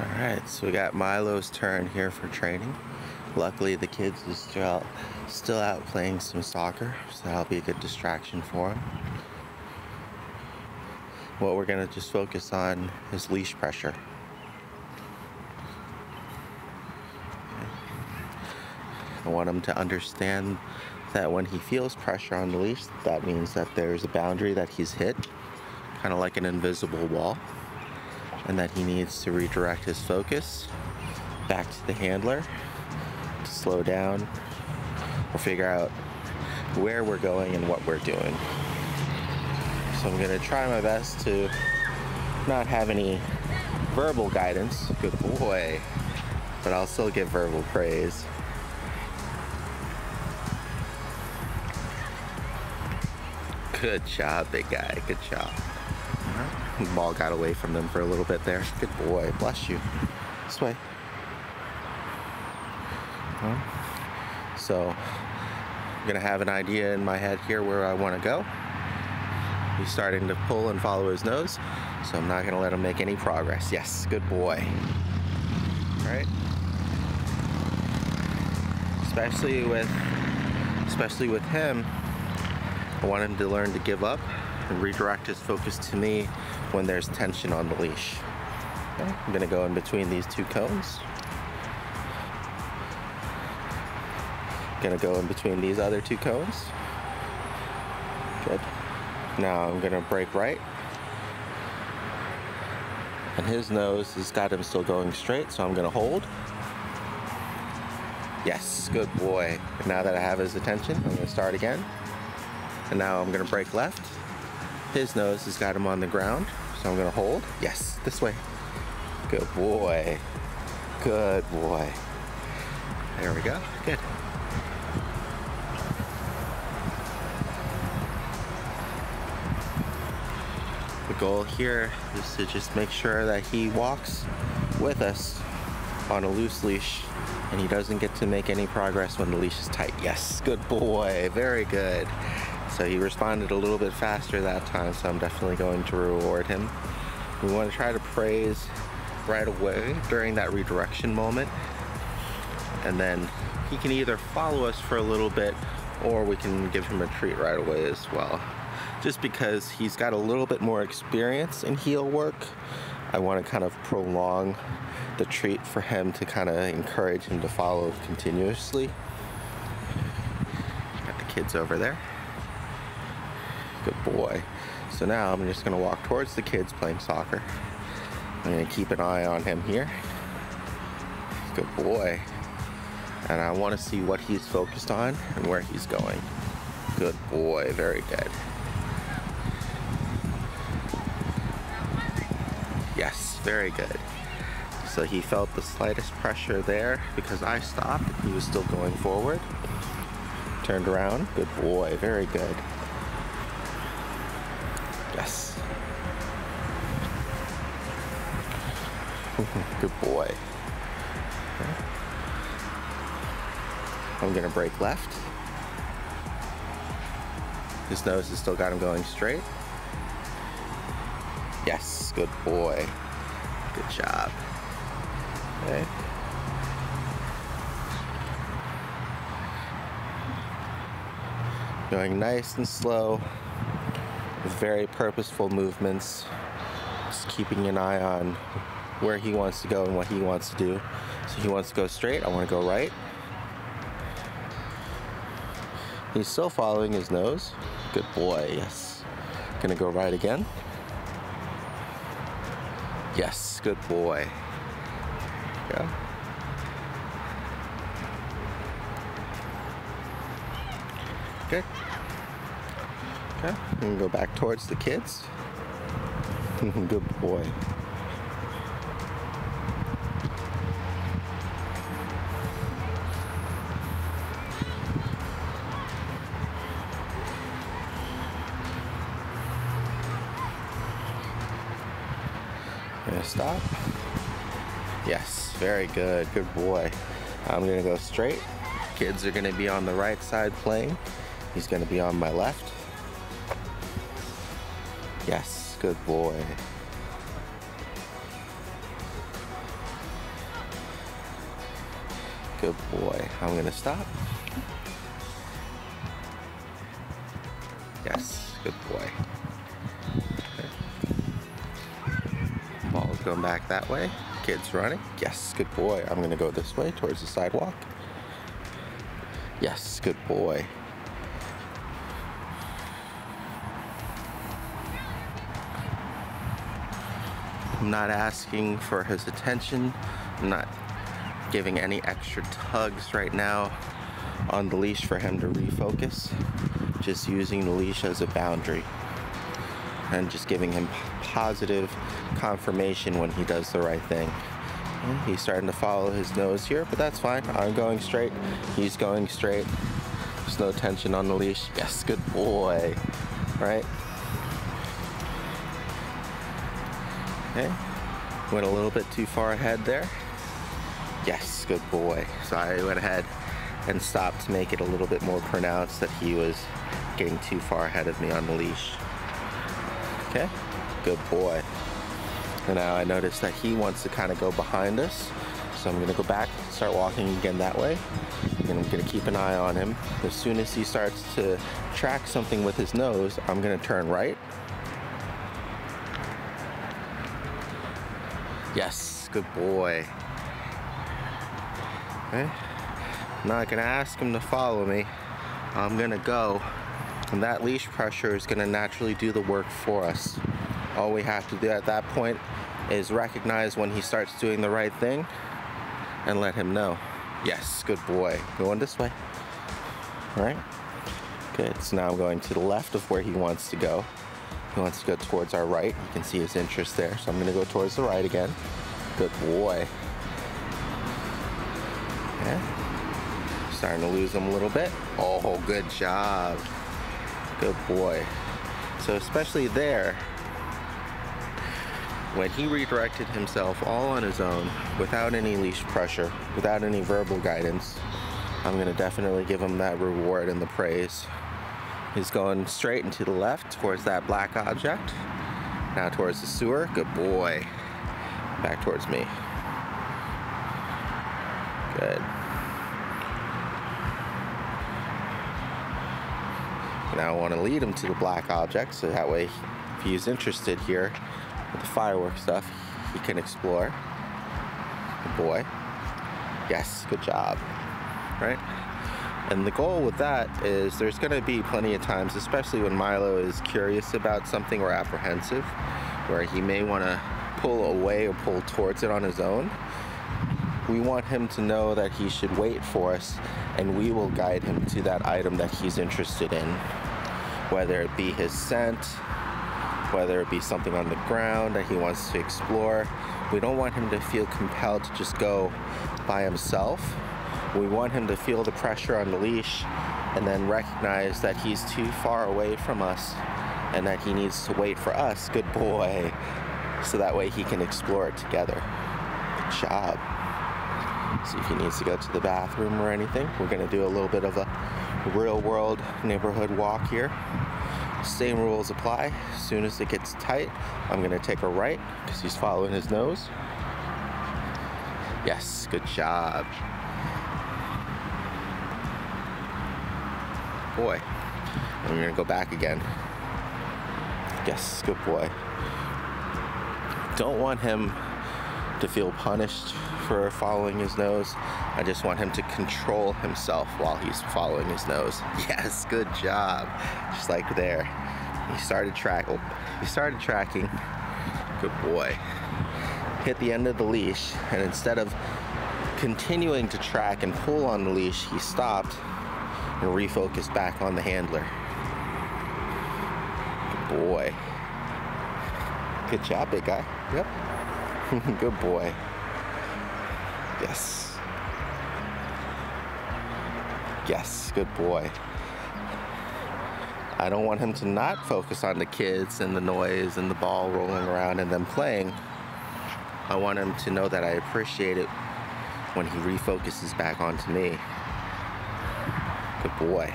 Alright, so we got Milo's turn here for training. Luckily the kids are still out, still out playing some soccer, so that'll be a good distraction for him. What we're gonna just focus on is leash pressure. I want him to understand that when he feels pressure on the leash, that means that there's a boundary that he's hit, kind of like an invisible wall and that he needs to redirect his focus back to the handler to slow down or figure out where we're going and what we're doing. So I'm to try my best to not have any verbal guidance, good boy, but I'll still give verbal praise. Good job, big guy. Good job. The ball got away from them for a little bit there. Good boy. Bless you. This way. So, I'm going to have an idea in my head here where I want to go. He's starting to pull and follow his nose, so I'm not going to let him make any progress. Yes, good boy. All right. Especially with, especially with him, I want him to learn to give up and redirect his focus to me when there's tension on the leash. Okay, I'm gonna go in between these two cones. Gonna go in between these other two cones. Good. Now I'm gonna break right. And his nose has got him still going straight, so I'm gonna hold. Yes, good boy. now that I have his attention, I'm gonna start again. And now I'm gonna break left. His nose has got him on the ground, so I'm gonna hold. Yes, this way. Good boy. Good boy. There we go. Good. The goal here is to just make sure that he walks with us on a loose leash and he doesn't get to make any progress when the leash is tight. Yes, good boy. Very good. So he responded a little bit faster that time, so I'm definitely going to reward him. We want to try to praise right away during that redirection moment. And then he can either follow us for a little bit or we can give him a treat right away as well. Just because he's got a little bit more experience in heel work, I want to kind of prolong the treat for him to kind of encourage him to follow continuously. Got the kids over there. Good boy. So now I'm just gonna walk towards the kids playing soccer. I'm gonna keep an eye on him here. Good boy. And I wanna see what he's focused on and where he's going. Good boy, very good. Yes, very good. So he felt the slightest pressure there because I stopped. He was still going forward. Turned around. Good boy, very good. Yes. Good boy. I'm gonna break left. His nose has still got him going straight. Yes, good boy. Good job. Okay. Going nice and slow very purposeful movements, just keeping an eye on where he wants to go and what he wants to do. So he wants to go straight, I want to go right. He's still following his nose. Good boy, yes. Gonna go right again. Yes, good boy. Yeah. Good. Okay, gonna go back towards the kids. Good boy. Gonna stop. Yes, very good. Good boy. I'm gonna go straight. Kids are gonna be on the right side playing. He's gonna be on my left. Good boy. Good boy. I'm going to stop. Yes, good boy. Ball's going back that way. Kid's running. Yes, good boy. I'm going to go this way towards the sidewalk. Yes, good boy. I'm not asking for his attention. I'm not giving any extra tugs right now on the leash for him to refocus. Just using the leash as a boundary and just giving him positive confirmation when he does the right thing. He's starting to follow his nose here, but that's fine. I'm going straight. He's going straight. There's no tension on the leash. Yes, good boy. Right? Okay. Went a little bit too far ahead there. Yes, good boy. So I went ahead and stopped to make it a little bit more pronounced that he was getting too far ahead of me on the leash. Okay, good boy. And now I notice that he wants to kind of go behind us. So I'm gonna go back, start walking again that way. And I'm gonna keep an eye on him. As soon as he starts to track something with his nose, I'm gonna turn right. Yes, good boy. Okay. I'm not gonna ask him to follow me. I'm gonna go. And that leash pressure is gonna naturally do the work for us. All we have to do at that point is recognize when he starts doing the right thing and let him know. Yes, good boy. Going this way. All right. Good. So now I'm going to the left of where he wants to go. He wants to go towards our right. You can see his interest there. So I'm going to go towards the right again. Good boy. Yeah. Starting to lose him a little bit. Oh, good job. Good boy. So especially there, when he redirected himself all on his own, without any leash pressure, without any verbal guidance, I'm gonna definitely give him that reward and the praise. He's going straight into the left towards that black object. Now towards the sewer, good boy. Back towards me. Good. Now I want to lead him to the black object so that way if he's interested here with the firework stuff, he can explore. Good boy. Yes, good job. Right? And the goal with that is there's going to be plenty of times, especially when Milo is curious about something or apprehensive, where he may want to pull away or pull towards it on his own. We want him to know that he should wait for us and we will guide him to that item that he's interested in whether it be his scent, whether it be something on the ground that he wants to explore. We don't want him to feel compelled to just go by himself. We want him to feel the pressure on the leash and then recognize that he's too far away from us and that he needs to wait for us, good boy, so that way he can explore it together. Good job. See if he needs to go to the bathroom or anything. We're gonna do a little bit of a real world neighborhood walk here. Same rules apply. As soon as it gets tight, I'm gonna take a right because he's following his nose. Yes, good job. Boy, I'm gonna go back again. Yes, good boy. Don't want him to feel punished for following his nose. I just want him to control himself while he's following his nose. Yes, good job. Just like there. He started track. Oh, he started tracking. Good boy. Hit the end of the leash, and instead of continuing to track and pull on the leash, he stopped and refocus back on the handler. Good boy. Good job, big guy. Yep. Good boy. Yes. Yes, good boy. I don't want him to not focus on the kids and the noise and the ball rolling around and them playing. I want him to know that I appreciate it when he refocuses back onto me boy.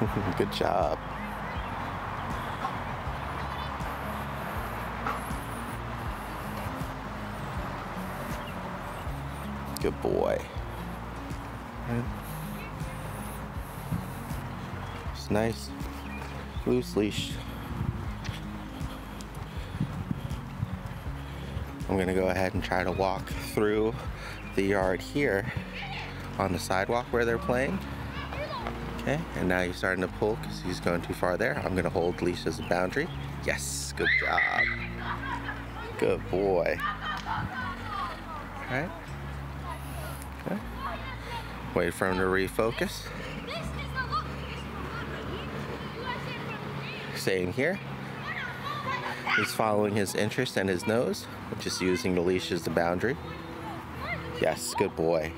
Good job. Good boy. It's nice loose leash. I'm gonna go ahead and try to walk through the yard here on the sidewalk where they're playing. Okay, and now he's starting to pull because he's going too far there. I'm gonna hold leash as a boundary. Yes, good job. Good boy. All right. Okay. Wait for him to refocus. Same here. He's following his interest and his nose, just using the leash as the boundary. Yes, good boy.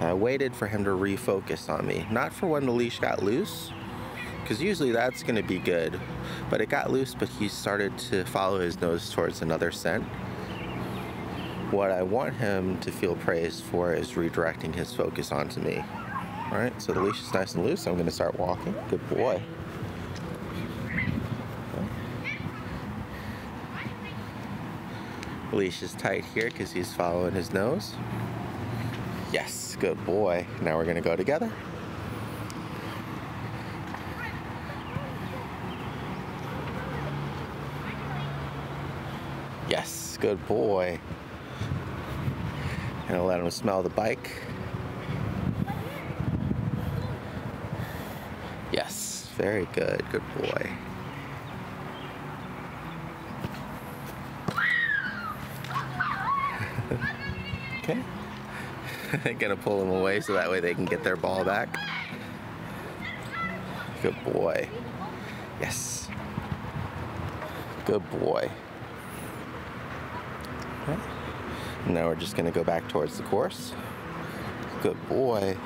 I waited for him to refocus on me. Not for when the leash got loose, because usually that's going to be good. But it got loose, but he started to follow his nose towards another scent. What I want him to feel praised for is redirecting his focus onto me. All right, so the leash is nice and loose. I'm going to start walking. Good boy. Leash is tight here because he's following his nose. Yes, good boy. Now we're gonna go together. Yes, good boy. Gonna let him smell the bike. Yes, very good, good boy. okay. Gonna pull them away so that way they can get their ball back. Good boy. Yes. Good boy. Okay. Now we're just gonna go back towards the course. Good boy.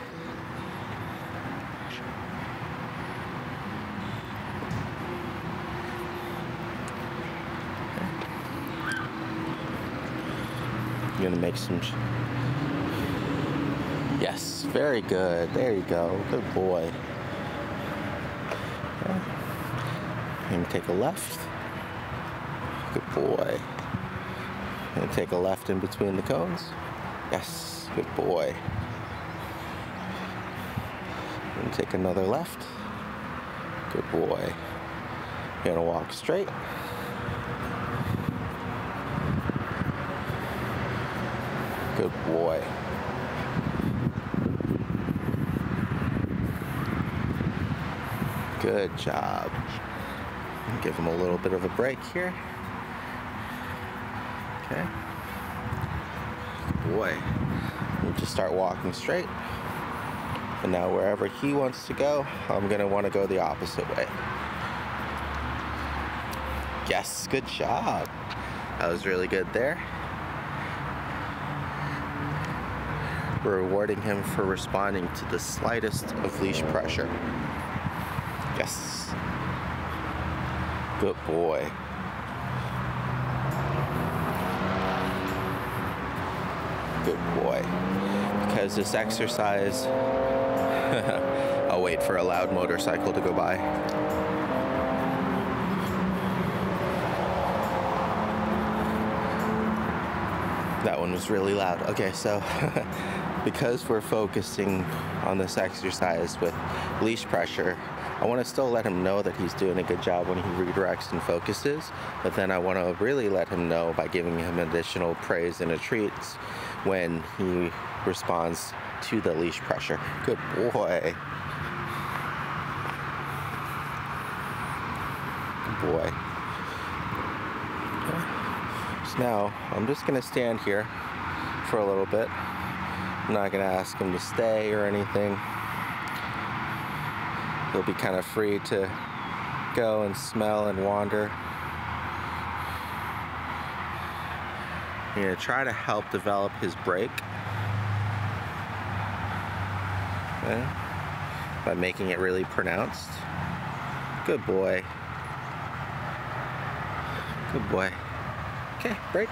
Gonna make some Yes, very good. There you go. Good boy. And take a left. Good boy. And take a left in between the cones. Yes, good boy. And take another left. Good boy. You're gonna walk straight. Good boy. Good job. Give him a little bit of a break here. Okay. Boy. We'll just start walking straight. And now wherever he wants to go, I'm gonna wanna go the opposite way. Yes, good job. That was really good there. We're rewarding him for responding to the slightest of leash pressure. Yes. Good boy. Good boy. Because this exercise, I'll wait for a loud motorcycle to go by. That one was really loud. Okay, so because we're focusing on this exercise with leash pressure, I want to still let him know that he's doing a good job when he redirects and focuses, but then I want to really let him know by giving him additional praise and a treats when he responds to the leash pressure. Good boy. Good boy. So now I'm just going to stand here for a little bit. I'm not going to ask him to stay or anything he'll be kind of free to go and smell and wander. You're gonna try to help develop his break okay. by making it really pronounced. Good boy. Good boy. Okay, break.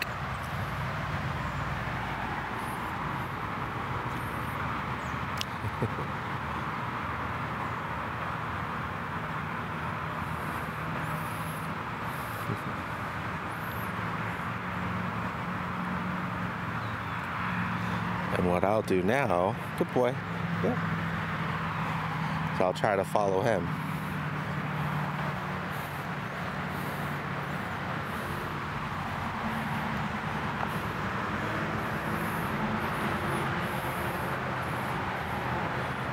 And what I'll do now, good boy, yeah. So I'll try to follow him.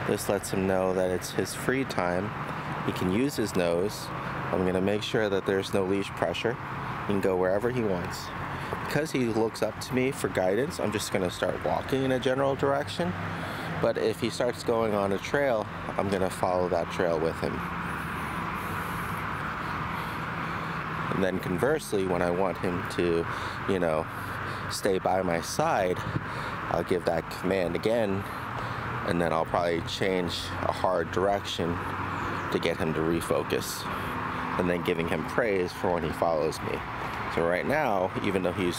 This lets him know that it's his free time. He can use his nose. I'm gonna make sure that there's no leash pressure. He can go wherever he wants. Because he looks up to me for guidance, I'm just gonna start walking in a general direction. But if he starts going on a trail, I'm gonna follow that trail with him. And then conversely, when I want him to, you know, stay by my side, I'll give that command again and then I'll probably change a hard direction to get him to refocus and then giving him praise for when he follows me. So right now, even though he's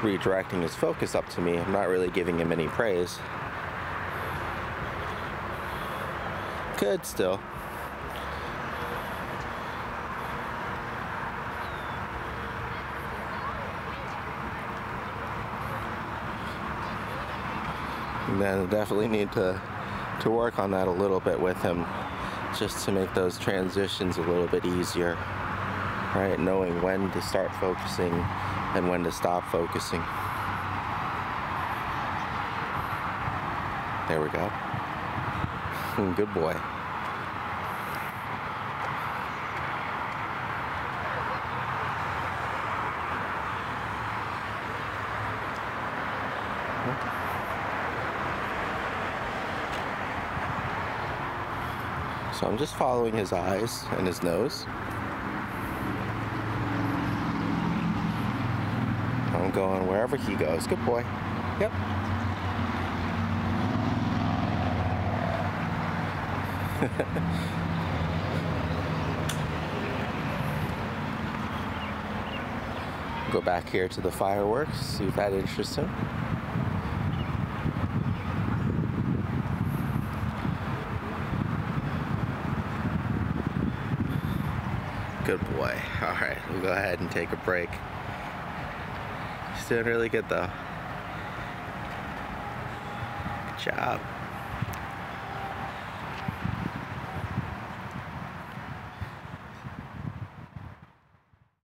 redirecting his focus up to me, I'm not really giving him any praise. Good still. And then definitely need to to work on that a little bit with him just to make those transitions a little bit easier right? Knowing when to start focusing and when to stop focusing. There we go. Good boy So I'm just following his eyes and his nose. I'm going wherever he goes. Good boy. Yep. Go back here to the fireworks, see if that interests him. Good boy. All right, we'll go ahead and take a break. He's doing really good though. Good job.